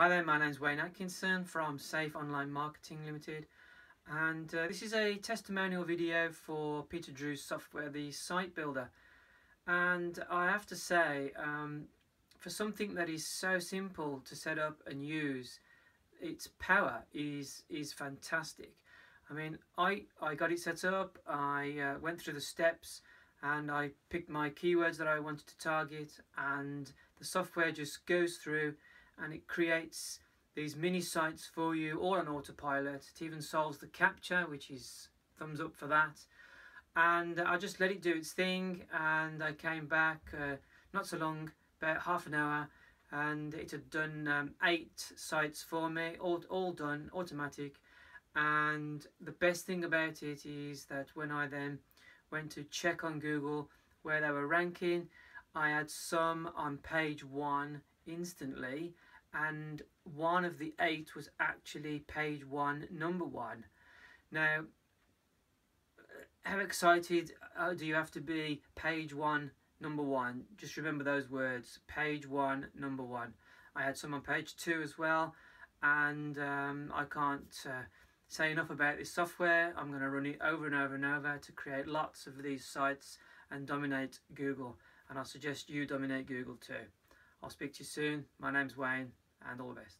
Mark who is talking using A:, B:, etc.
A: Hi there, my name's Wayne Atkinson from Safe Online Marketing Limited and uh, this is a testimonial video for Peter Drew's software, the Site Builder. And I have to say, um, for something that is so simple to set up and use, its power is is fantastic. I mean, I, I got it set up, I uh, went through the steps and I picked my keywords that I wanted to target and the software just goes through and it creates these mini sites for you all on autopilot. It even solves the captcha, which is thumbs up for that. And I just let it do its thing and I came back uh, not so long, about half an hour, and it had done um, eight sites for me, all, all done, automatic. And the best thing about it is that when I then went to check on Google where they were ranking, I had some on page one instantly and one of the eight was actually page one, number one. Now, how excited uh, do you have to be page one, number one? Just remember those words, page one, number one. I had some on page two as well, and um, I can't uh, say enough about this software. I'm going to run it over and over and over to create lots of these sites and dominate Google. And I suggest you dominate Google too. I'll speak to you soon. My name's Wayne and all the best.